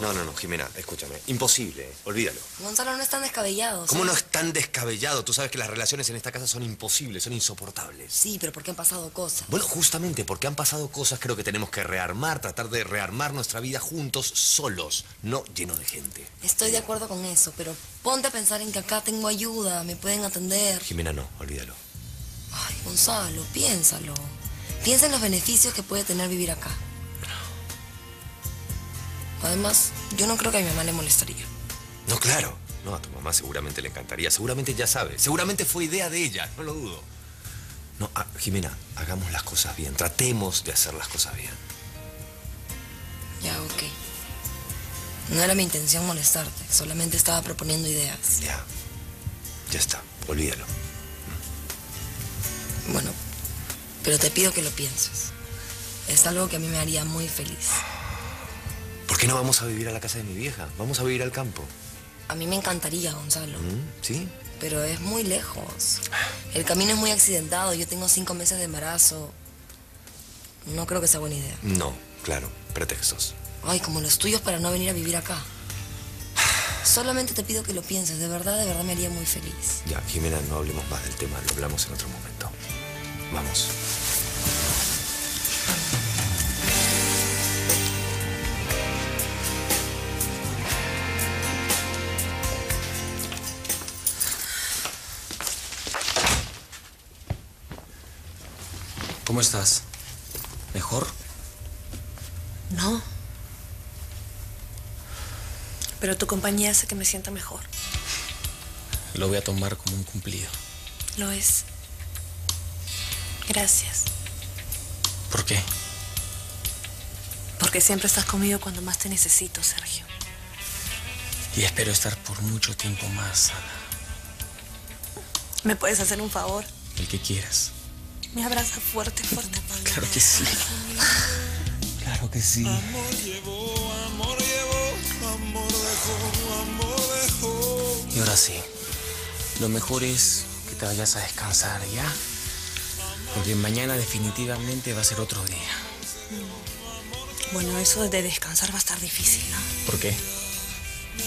No, no, no, Jimena, escúchame. Imposible, ¿eh? olvídalo. Gonzalo no es tan descabellado. ¿Cómo no es tan descabellado? Tú sabes que las relaciones en esta casa son imposibles, son insoportables. Sí, pero porque han pasado cosas. Bueno, justamente porque han pasado cosas, creo que tenemos que rearmar, tratar de rearmar nuestra vida juntos, solos, no lleno de gente. Estoy de acuerdo con eso, pero ponte a pensar en que acá tengo ayuda, me pueden atender. Jimena, no, olvídalo. Ay, Gonzalo, piénsalo. Piensa en los beneficios que puede tener vivir acá. Además, yo no creo que a mi mamá le molestaría. No, claro. No, a tu mamá seguramente le encantaría. Seguramente ya sabe. Seguramente fue idea de ella, no lo dudo. No, ah, Jimena, hagamos las cosas bien. Tratemos de hacer las cosas bien. Ya, ok. No era mi intención molestarte, solamente estaba proponiendo ideas. Ya. Ya está. Olvídalo. Bueno, pero te pido que lo pienses. Es algo que a mí me haría muy feliz. ¿Por qué no vamos a vivir a la casa de mi vieja? Vamos a vivir al campo. A mí me encantaría, Gonzalo, ¿Mm? ¿Sí? pero es muy lejos. El camino es muy accidentado, yo tengo cinco meses de embarazo. No creo que sea buena idea. No, claro. Pretextos. Ay, como los tuyos para no venir a vivir acá. Solamente te pido que lo pienses, de verdad, de verdad me haría muy feliz. Ya, Jimena, no hablemos más del tema. Lo hablamos en otro momento. Vamos. ¿Cómo estás? ¿Mejor? No. Pero tu compañía hace que me sienta mejor. Lo voy a tomar como un cumplido. Lo es. Gracias. ¿Por qué? Porque siempre estás conmigo cuando más te necesito, Sergio. Y espero estar por mucho tiempo más, Ana. ¿Me puedes hacer un favor? El que quieras. Me abraza fuerte, fuerte. Claro que sí. Claro que sí. Amor llevó, amor llevó, amor dejó, amor dejó. Y ahora sí. Lo mejor es que te vayas a descansar, ¿ya? Porque mañana definitivamente va a ser otro día. Bueno, eso de descansar va a estar difícil, ¿no? ¿Por qué?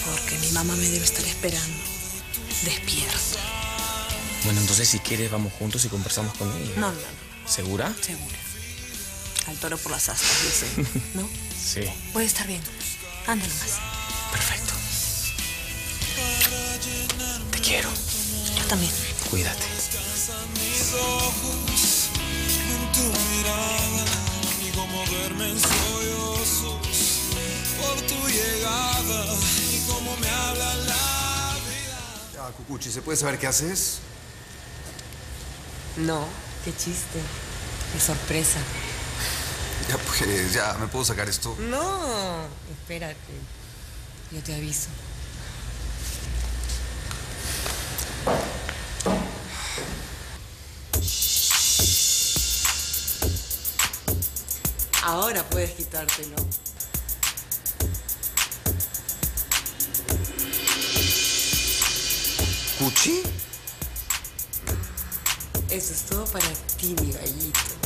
Porque mi mamá me debe estar esperando. Despierta. Bueno, entonces si quieres vamos juntos y conversamos con ella. No, no, no. ¿Segura? Segura. Al toro por las astas, dicen. ¿No? Sí. Puede estar bien. Anda nomás. Perfecto. Te quiero. Yo también. Cuídate. Mis ojos en tu mirada y cómo duermen sollozos por tu llegada y cómo me habla la vida. Ya, Cucuchi, ¿se puede saber qué haces? No, qué chiste. Qué sorpresa. Ya, pues, ya, ¿me puedo sacar esto? No, espérate. Yo te aviso. Ahora puedes quitártelo. ¿Cuchi? Eso es todo para ti, mi gallito.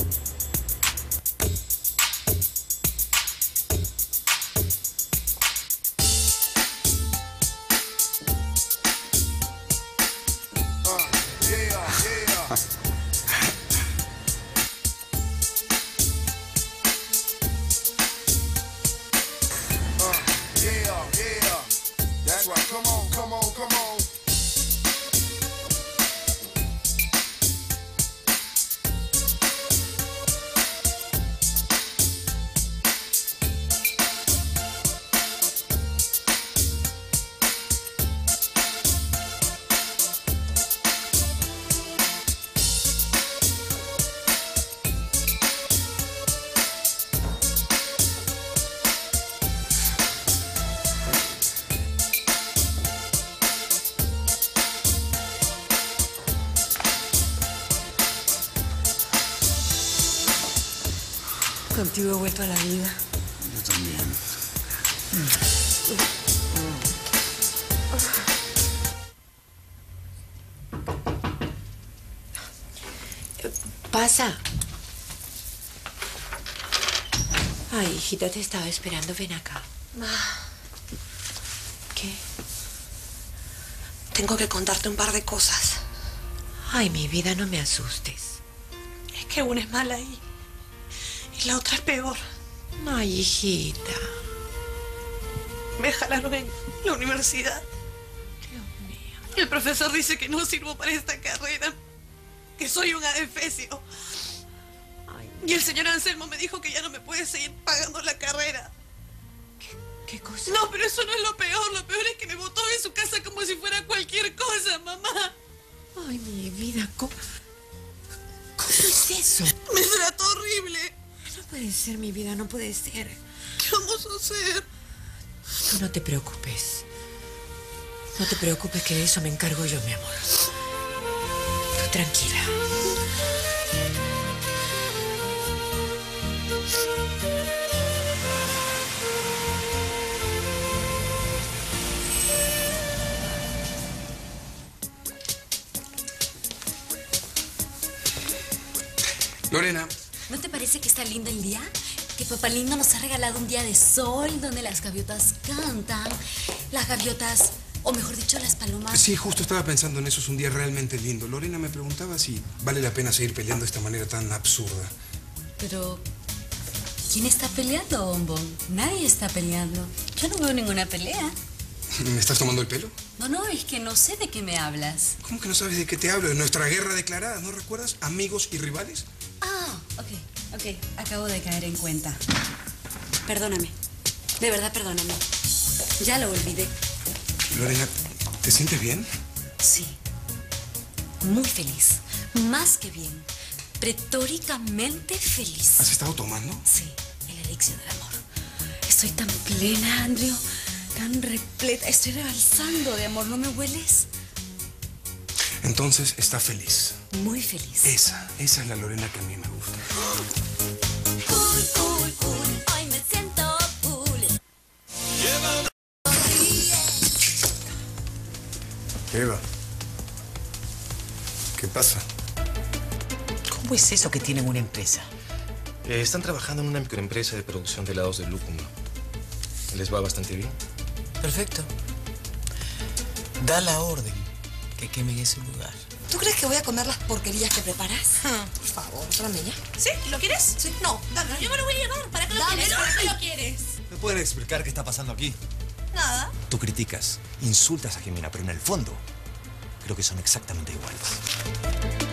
Contigo he vuelto a la vida. Yo también. Pasa. Ay, hijita, te estaba esperando. Ven acá. ¿Qué? Tengo que contarte un par de cosas. Ay, mi vida, no me asustes. Es que una es mala y, y la otra es peor. Ay, hijita. Me jalaron en la universidad. Dios mío. El profesor dice que no sirvo para esta carrera, que soy un adefesio. Y el señor Anselmo me dijo que ya no me puede seguir pagando la carrera. ¿qué cosa? No, pero eso no es lo peor. Lo peor es que me botó de su casa como si fuera cualquier cosa, mamá. Ay, mi vida, ¿cómo? ¿Cómo es eso? Me trató horrible. No puede ser, mi vida, no puede ser. ¿Qué vamos a hacer? Tú no te preocupes. No te preocupes que de eso me encargo yo, mi amor. Tú tranquila. Lorena, ¿No te parece que está lindo el día? Que papá lindo nos ha regalado un día de sol donde las gaviotas cantan, las gaviotas, o mejor dicho, las palomas. Sí, justo estaba pensando en eso. Es un día realmente lindo. Lorena me preguntaba si vale la pena seguir peleando de esta manera tan absurda. Pero, ¿quién está peleando, bombón? Nadie está peleando. Yo no veo ninguna pelea. ¿Me estás tomando el pelo? No, no, es que no sé de qué me hablas. ¿Cómo que no sabes de qué te hablo? De nuestra guerra declarada, ¿no recuerdas? Amigos y rivales. Ah, ok, ok. Acabo de caer en cuenta. Perdóname. De verdad, perdóname. Ya lo olvidé. Lorena, ¿te sientes bien? Sí. Muy feliz. Más que bien. Pretóricamente feliz. ¿Has estado tomando? Sí, el elixir del amor. Estoy tan plena, Andrew. Tan repleta. Estoy rebalsando de amor. ¿No me hueles? Entonces está feliz. Muy feliz. Esa, esa es la Lorena que a mí me gusta. Eva. ¿Qué pasa? ¿Cómo es eso que tienen una empresa? Eh, están trabajando en una microempresa de producción de helados de lúcuma. Les va bastante bien. Perfecto. Da la orden que quemen ese lugar. ¿Tú crees que voy a comer las porquerías que preparas? Por favor, tráeme ya. ¿Sí? ¿Lo quieres? Sí, no, dame. Yo me lo voy a llevar. ¿Para qué lo Dame, quieres? ¿Para qué lo quieres? ¿Me pueden explicar qué está pasando aquí? Tú criticas, insultas a Jimena, pero en el fondo creo que son exactamente iguales.